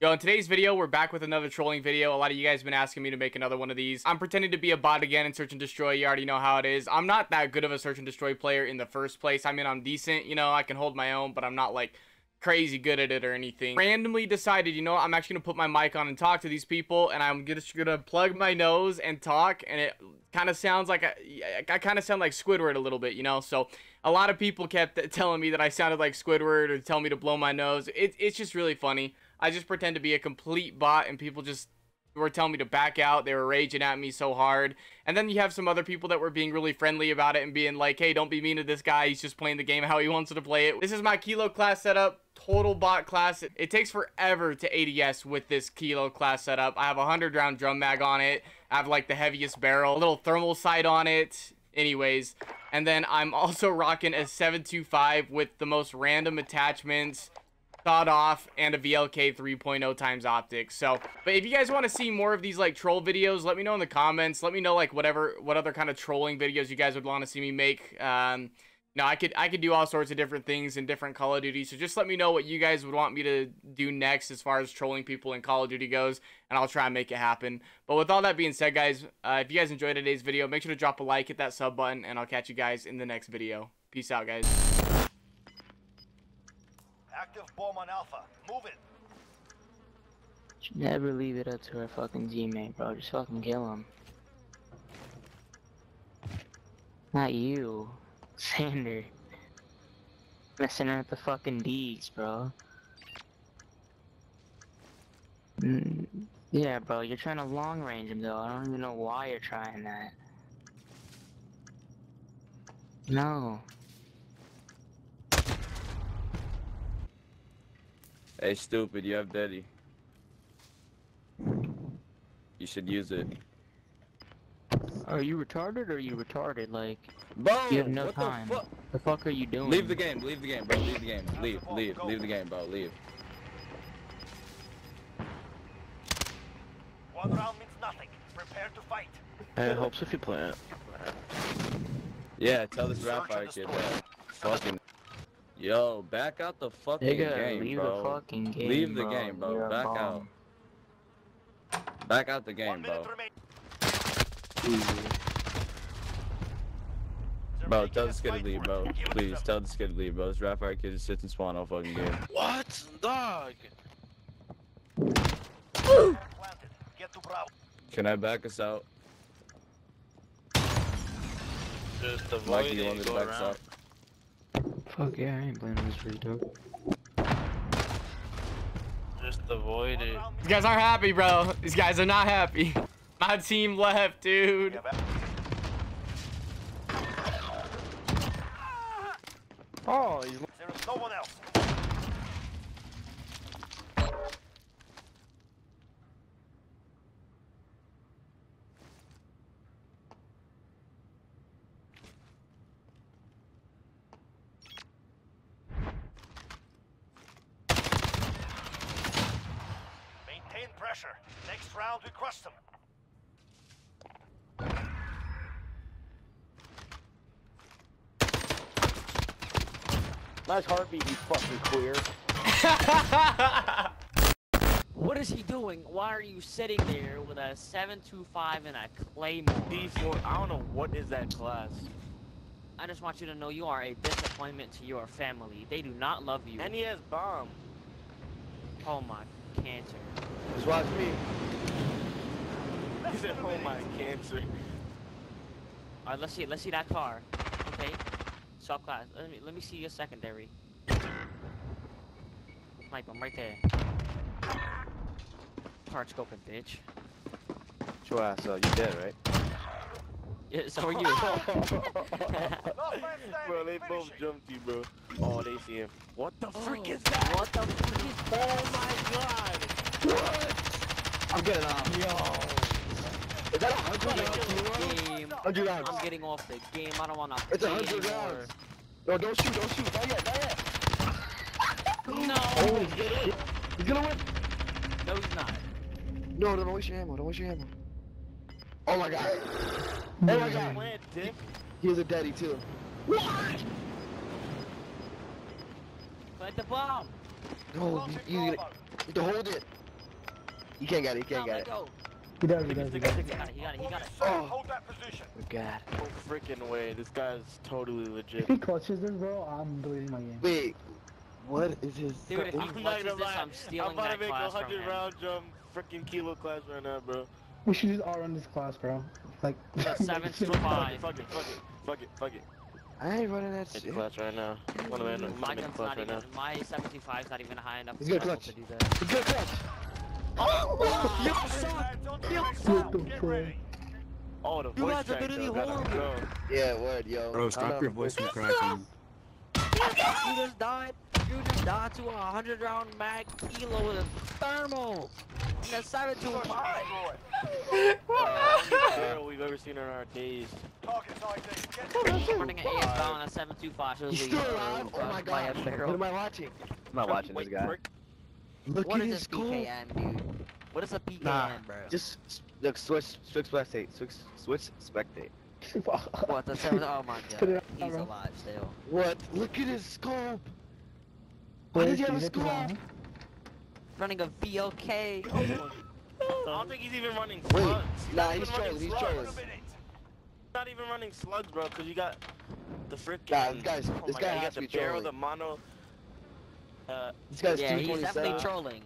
Yo, in today's video, we're back with another trolling video. A lot of you guys have been asking me to make another one of these. I'm pretending to be a bot again in Search and Destroy. You already know how it is. I'm not that good of a Search and Destroy player in the first place. I mean, I'm decent, you know, I can hold my own, but I'm not like crazy good at it or anything. Randomly decided, you know, I'm actually gonna put my mic on and talk to these people, and I'm just gonna plug my nose and talk, and it kind of sounds like I, I kind of sound like Squidward a little bit, you know. So a lot of people kept telling me that I sounded like Squidward or tell me to blow my nose. It, it's just really funny. I just pretend to be a complete bot, and people just were telling me to back out. They were raging at me so hard. And then you have some other people that were being really friendly about it and being like, hey, don't be mean to this guy. He's just playing the game how he wants to play it. This is my Kilo class setup. Total bot class. It takes forever to ADS with this Kilo class setup. I have a 100 round drum mag on it. I have like the heaviest barrel. A little thermal sight on it. Anyways. And then I'm also rocking a 725 with the most random attachments sawed off and a VLK 3.0 times optics. So, but if you guys want to see more of these like troll videos, let me know in the comments. Let me know like whatever, what other kind of trolling videos you guys would want to see me make. Um, now I could I could do all sorts of different things in different Call of Duty. So just let me know what you guys would want me to do next as far as trolling people in Call of Duty goes, and I'll try and make it happen. But with all that being said, guys, uh, if you guys enjoyed today's video, make sure to drop a like, hit that sub button, and I'll catch you guys in the next video. Peace out, guys. Active bomb on Alpha. Move it. Should never leave it up to our fucking teammate, bro. Just fucking kill him. Not you, Sander. Messing at the fucking D's, bro. Mm, yeah, bro, you're trying to long range him though. I don't even know why you're trying that. No. Hey, stupid, you have Daddy. You should use it. Are you retarded or are you retarded? Like, Boom! you have no what time. The fuck? the fuck are you doing? Leave the game, leave the game, bro. Leave the game. Leave, leave, leave the game, bro. Leave. One round means nothing. Prepare to fight. It helps if you play it. Yeah, tell this Search Rafire and kid that. Fucking. Yo, back out the fucking Nigga, game, leave bro. the fucking game. Leave the bro. game, bro. You're Back out. Back out the game, bro. Bro, tell making this us kid to leave, bro. it. Give it to Please, tell this kid to leave, bro. This Rafire kid just sits and spawn all fucking game. What? Dog! Planted. Get to Bravo. Can I back us out? Just avoid Mikey, you it want me to go back us around. out? Fuck yeah, I ain't playing this free dog. Just avoid One it. These guys aren't happy, bro. These guys are not happy. My team left, dude. Oh, he's There is no one else. Maintain pressure. Next round we crush them. Nice heartbeat, you fucking queer. What is he doing? Why are you sitting there with a 725 and a claymore? D4, I don't know what is that class. I just want you to know you are a disappointment to your family. They do not love you. And he has bomb. oh my cancer. Just watch me. He said, oh my cancer. Alright, let's see let's see that car. Okay. Subclass. Let me let me see your secondary. Snipe him right there. Hard scoping, bitch. Get your ass up, you dead, right? Yeah, so are you. Bro, they standing. both it. jumped you, bro. Oh, they see him. What the frick Oh, is that? What the frick is that? Oh my god! What? I'm getting off. Yo. Is that a hundred rounds? Hundred rounds. I'm getting off the game. I don't wanna It's a play hundred anymore. rounds. No, don't shoot, don't shoot. Not yet, not yet. No. Oh, he's gonna win. He's gonna win. No, he's not. No, no, don't waste your ammo. Don't waste your ammo. Oh my god. Oh my god. Plant, dick. He has a daddy too. What? Plant the bomb. No, Launching you, you, Bravo. you have to hold it. You can't get it. You can't get it. go. He does, he He does, he does. he got it, he got it, he got it. Oh. Hold that position. Oh, God. No freaking way. This guy's totally If legit. he clutches this, bro, I'm deleting my game. Wait. What is his? Dude, if he I'm not clutches gonna this, lie. I'm stealing I'm about to make a 100 round jump freaking kilo class right now, bro. We should just all run this class, bro. Like, The seven to Fuck it, five. fuck it, fuck it, fuck it, fuck it. I ain't running that Hit the shit. clutch right now. Wanna man, I'm My gonna gun's clutch not right even, now. my 75 is not even high enough He's gonna level clutch. to do that. He's gonna clutch. Lads on the What ground. Get ready. Oh, the You voice guys are crack, literally though, gotta horrible. Yeah, word, yo. Bro, stop your voice from cracking. You just died. You just died to a 100 round mag kilo with a thermal. And a 7 to Search and 5. destroy. Girl we've ever seen in our days. Target's ID. Get to Running an AFL on a 725. He's still alive? Oh my god. What am I watching? I'm not watching this guy. Frick. Look What at is his this scope. PKM, dude? What is a PKM, Nah, bro? Just look, switch, switch spectate, switch, switch spectate. What, the 7? Oh my Put it god. on, He's bro. alive still. What? Look at his scope. Why Where does he have a he? Look at scope? Running a VLK. I don't think he's even running Wait, slugs. nah, not he's even running trolling, he's slugs. trolling. not even running slugs, bro, because you got the freaking. Nah, this guy's- oh this guy God, you has got to the be barrel, trolling. the mono. Uh, This guy's Yeah, he's definitely trolling.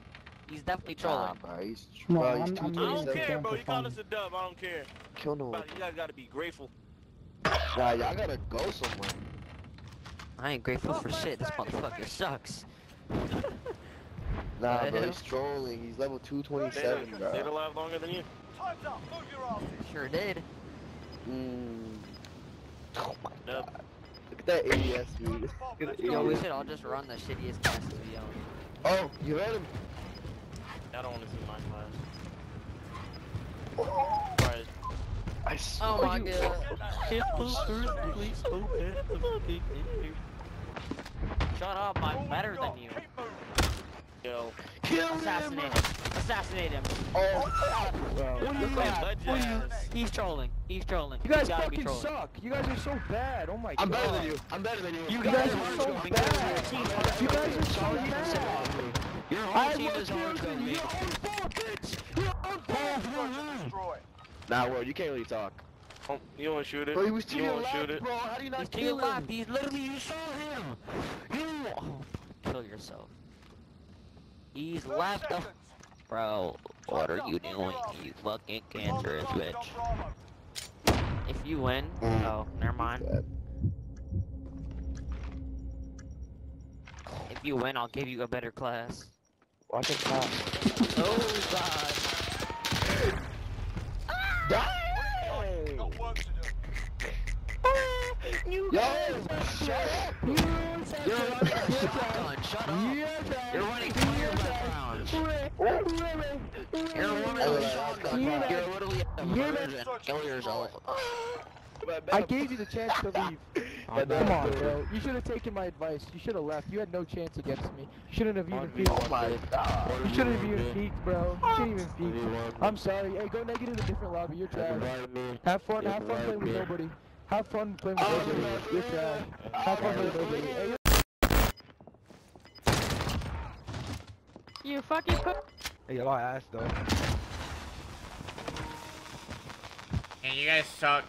He's definitely Nah, trolling. bro, he's, No, bro, I'm- he's I'm I don't care, bro. for You call us a dub. I don't care. Kill no one. You guys gotta be grateful. Nah, y'all gotta go somewhere. I ain't grateful for shit. This motherfucker sucks. Nah, bro, he's trolling. He's level Stayed 227, stayed bro. alive longer than you. Time's up. Move your asses. Sure did. Mm. Oh my Yep. god. Look at that ADS, dude. Look the Yo, we should all just run the shittiest classes we own. Oh, you heard him? I don't want to see my class. Right. I saw Oh my you. god. Shut up, I'm better than you. Yo. Kill him! Assassinate him. Assassinate him. Oh, Bro. What Look that? at What are you- He's trolling. He's trolling. You guys He's gotta be fucking trolling. suck. You guys are so bad. Oh my god. I'm better than you. I'm better than you. You guys are so bad. You guys are so bad. Your whole team is hard you. to me. You're on fault, bitch. You're on Search oh, and fault. destroy. Nah, word, you can't really talk. Oh, you want to shoot it? Bro, he was to you your want shoot it? bro. How do you not He's to your kill him? left. He's literally, you saw him. You. Oh, kill yourself. He's 30 left. The... Bro, what are you doing? You fucking cancerous Target bitch. If you win, Mm. oh, never mind. If you win, I'll give you a better class. Watch it pop. Oh god. Die! Got work to do. Yo, shut up! You're running a shotgun. Shut up. You're running fire background. You're running shotgun. You're literally. Kill yourself. I gave you the chance to leave. Oh, Come on, bro. You should have taken my advice. You should have left. You had no chance against me. You shouldn't have even peeked. Oh my god. You shouldn't have even peeked, bro. You shouldn't even peeked. I'm sorry. Hey, go negative a different lobby. You're trash. Have fun. Have fun playing with nobody. Have fun playing with nobody. You're trash. Have fun playing with nobody. You fucking put. Hey, y'all ass though. And you guys suck.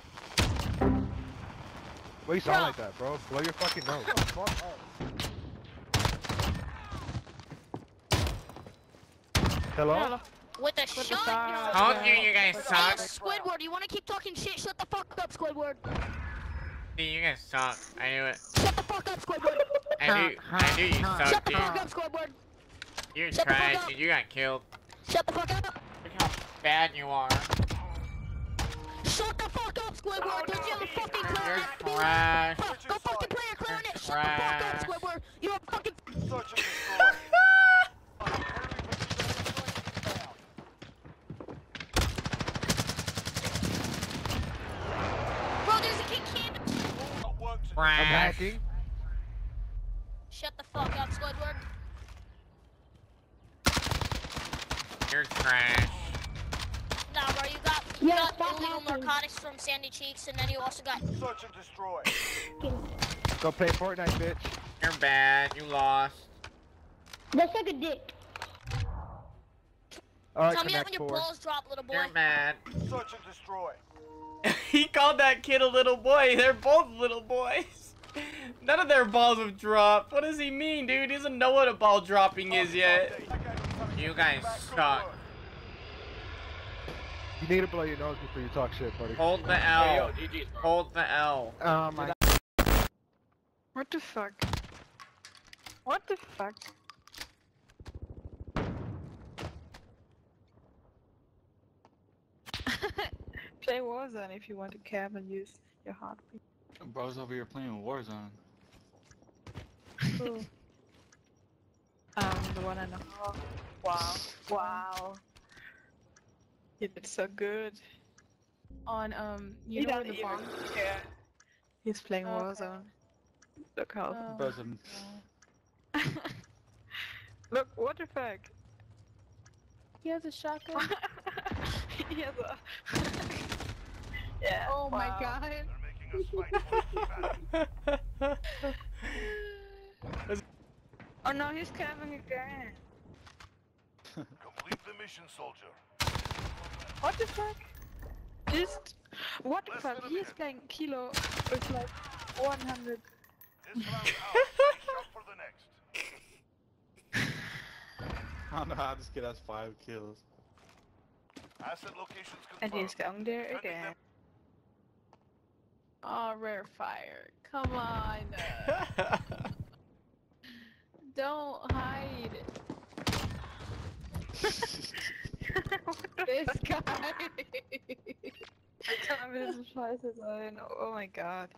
Why you sound like that, bro? Blow your fucking nose. Hello? With the How shot. dare you guys suck? Squidward, you wanna keep talking shit? Shut the fuck up, Squidward. Dude, you guys suck. I knew it. Shut the fuck up, Squidward. I knew, I knew you Shut sucked, the dude. fuck up, Squidward. You're Shut the trash, dude. You got killed. Shut the fuck up. Look how bad you are. Squidward. You're a fucking You're clarinet. trash. Fuck, Go fucking play a clarinet. Shut the fuck up, Squidward. You're a fucking. Search and destroy. Enemy position down. Bro, there's a kid cannon. Got work to do. Trash. Shut the fuck up, Squidward. You're trash. Nah, bro, you got you got illegal from Sandy Cheeks, and then you also got. Search and destroy. Go play Fortnite, bitch. You're bad. You lost. That's like a dick. Alright, Tell me that connect when your balls drop, little boy. You're mad. Search and destroy. he called that kid a little boy. They're both little boys. None of their balls have dropped. What does he mean, dude? He doesn't know what a ball dropping is yet. You guys suck. You need to blow your nose before you talk shit, buddy. Hold the L. Hold the L. Oh my What the fuck? What the fuck? Play Warzone if you want to cab and use your heartbeat. Bro's over here playing Warzone. Cool. um, the one and a half. Wow. Wow. You did so good. On um, you He know the even bomb. care. He's playing Okay. Warzone. Look how. Oh. Bro's a Look, what the fuck? He has a shotgun. he has a. yeah. oh my god. Oh no, he's coming again. Complete the mission, soldier. What the fuck? Just what the fuck? than a He's playing kilo with like 100. This round out. Be sharp for the next. I don't know how this kid has five kills. Asset locations And he's going there again. them- Oh, rare fire. Come on. uh, Don't hide. this guy. Time is scheiße sein. Oh my god.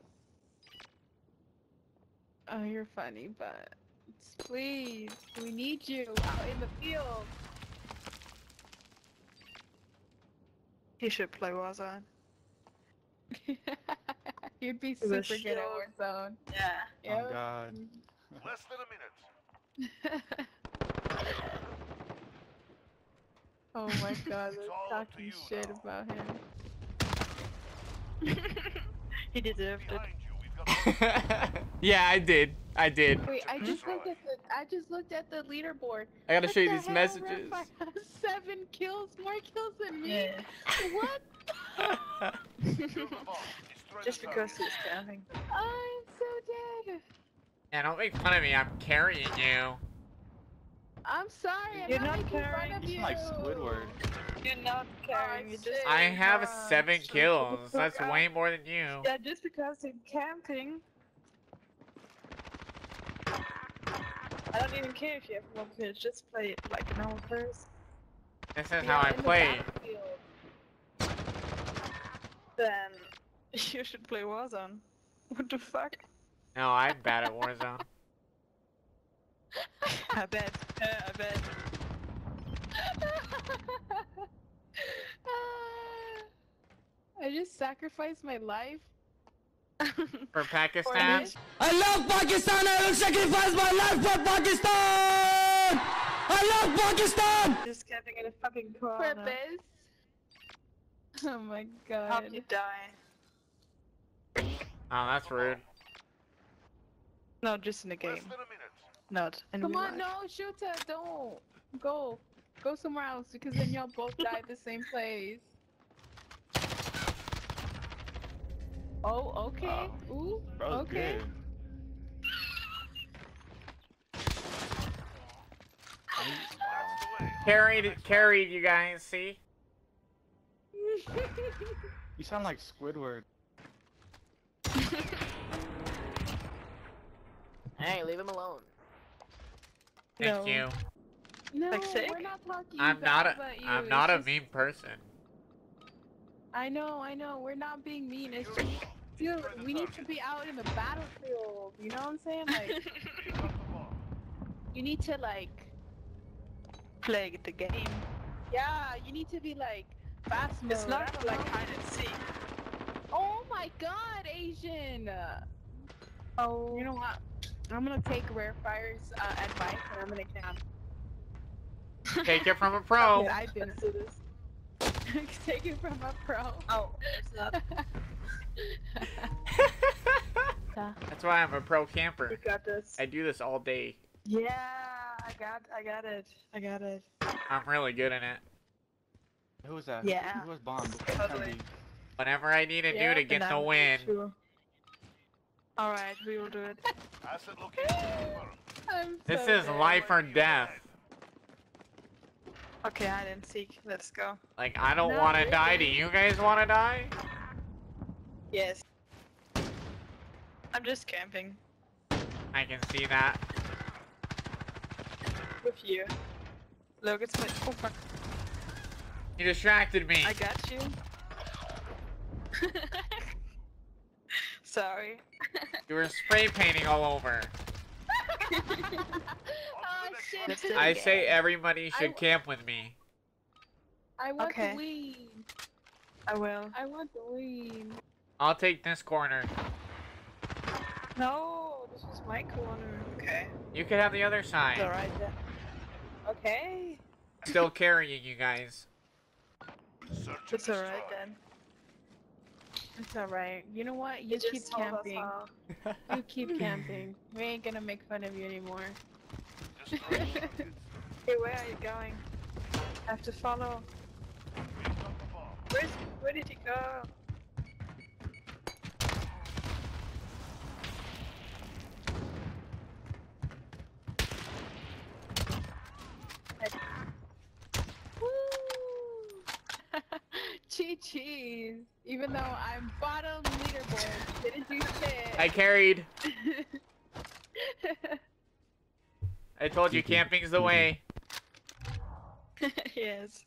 oh, you're funny, but please, we need you out in the field. He should play Warzone. You'd be super was good at so- Warzone. Yeah. Oh yep. Oh god. Less than a minute. Oh my god, It's they're all up to talking shit now. about him. he deserved it. Behind you, we've got yeah, I did. I did. Wait, I just looked at the I just looked at the leaderboard. I gotta What show you the these hell? messages. Raphael Seven kills, more kills than me. Yeah. What? Build the bomb. Destroy Just because he's camping. I'm so dead. Yeah, don't make fun of me. I'm carrying you. I'm sorry. I'm You're not, not making fun of you. like Squidward. You're not carrying. You just. I have God. seven kills. That's way more than you. Yeah, just because you're camping. Ah. I don't even care if you have one kill. Just play it like a normal person. This is Yeah, how I in the play. Then you should play Warzone. What the fuck? No, I'm bad at Warzone. I bet. Uh, I bet. I just sacrificed my life. For Pakistan? this? I love Pakistan. I will sacrifice my life for Pakistan. I love Pakistan. Just camping in a fucking corner. Purpose. Oh my How god. did you die? Oh, that's rude. No, just in the game. Less than a minute. Not in Come real on, life. no, Shooter, don't. Go. Go somewhere else because then y'all both die at the same place. Oh, okay. Uh, Ooh, Bro's okay. good. That's the way. Carried, carried, you guys. See? You sound like Squidward. Hey, leave him alone. Thank No. you. No, Like we're not talking I'm bad not a, about you. I'm it's not a just- mean person. I know, I know. We're not being mean. It's just feel we need to be out in the battlefield. You know what I'm saying? Like Drop the bomb. you need to like Play the game. yeah, you need to be like fast mode. It's I not don't like hide and seek. Oh my god, Asian! Oh. You know what? I'm gonna take Rare Fire's uh, advice and I'm gonna camp. Take it from a pro. Yeah, I've been through this. take it from a pro. Oh, it's not. That's why I'm a pro camper. You camper. got this. I do this all day. Yeah, I got, I got it. I got it. I'm really good in it. Who was that? Yeah. Who was bomb? Totally. Whatever I need to Yeah, do to get the win. sure. Alright, we will do it. Asset. I'm This so is dead. life or death. Okay, I didn't seek. Let's go. Like, I don't No, want to die. Do you guys want to die? Yes. I'm just camping I can see that. with you. Look, it's my. Oh fuck. You distracted me. I got you. Sorry. You were spray painting all over. oh shit. I say everybody should w- camp with me. I want Okay. the lead. I will. I want the lead. I'll take this corner. No, this is my corner. Okay. You can have the other side. alright then. Okay. Still carrying you guys. Search It's alright then. It's alright. You know what? You just keep camping. You keep camping. We ain't gonna make fun of you anymore. Destroy. Hey, where are you going? I have to follow. We've got the bomb. Where's, where did he go? Chee cheese. Even though I'm bottom leaderboard, didn't do shit. I carried. I told you camping's the way. yes.